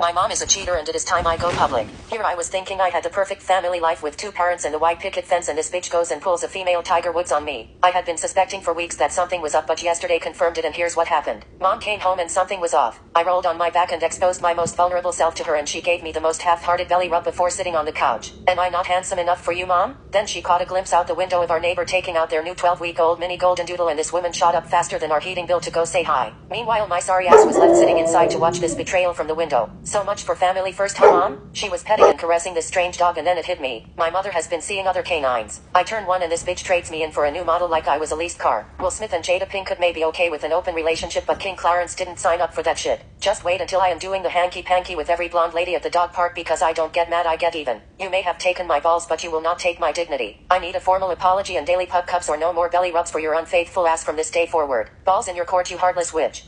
My mom is a cheater and it is time I go public. Here I was thinking I had the perfect family life with two parents and a white picket fence and this bitch goes and pulls a female Tiger Woods on me. I had been suspecting for weeks that something was up but yesterday confirmed it and here's what happened. Mom came home and something was off. I rolled on my back and exposed my most vulnerable self to her and she gave me the most half-hearted belly rub before sitting on the couch. Am I not handsome enough for you mom? Then she caught a glimpse out the window of our neighbor taking out their new 12-week-old mini golden doodle and this woman shot up faster than our heating bill to go say hi. Meanwhile my sorry ass was left sitting inside to watch this betrayal from the window. So much for family first huh mom? She was petting and caressing this strange dog and then it hit me. My mother has been seeing other canines. I turn one and this bitch trades me in for a new model like I was a leased car. Will Smith and Jada Pinkett may be okay with an open relationship but King Clarence didn't sign up for that shit. Just wait until I am doing the hanky panky with every blonde lady at the dog park because I don't get mad I get even. You may have taken my balls but you will not take my dignity. I need a formal apology and daily pup cups or no more belly rubs for your unfaithful ass from this day forward. Balls in your court you heartless witch.